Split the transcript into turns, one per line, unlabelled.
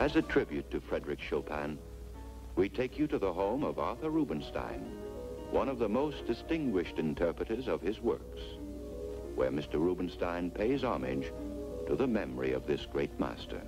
As a tribute to Frederick Chopin, we take you to the home of Arthur Rubinstein, one of the most distinguished interpreters of his works, where Mr. Rubinstein pays homage to the memory of this great master.